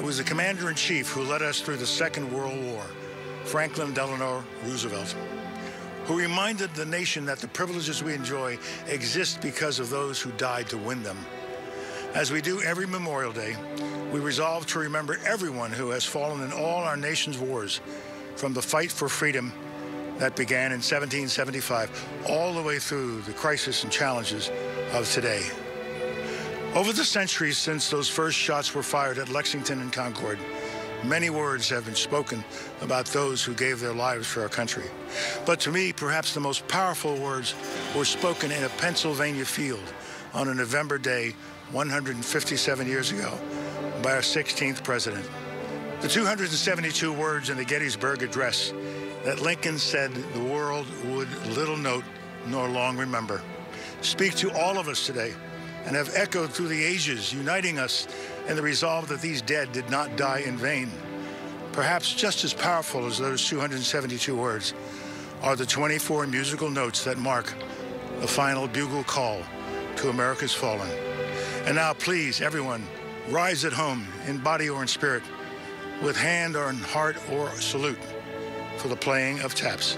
It was the commander-in-chief who led us through the Second World War, Franklin Delano Roosevelt, who reminded the nation that the privileges we enjoy exist because of those who died to win them. As we do every Memorial Day, we resolve to remember everyone who has fallen in all our nation's wars, from the fight for freedom that began in 1775 all the way through the crisis and challenges of today. Over the centuries since those first shots were fired at Lexington and Concord, many words have been spoken about those who gave their lives for our country. But to me, perhaps the most powerful words were spoken in a Pennsylvania field on a November day 157 years ago by our 16th president. The 272 words in the Gettysburg Address that Lincoln said the world would little note nor long remember speak to all of us today and have echoed through the ages, uniting us in the resolve that these dead did not die in vain. Perhaps just as powerful as those 272 words are the 24 musical notes that mark the final bugle call to America's fallen. And now, please, everyone, rise at home in body or in spirit with hand or in heart or salute for the playing of taps.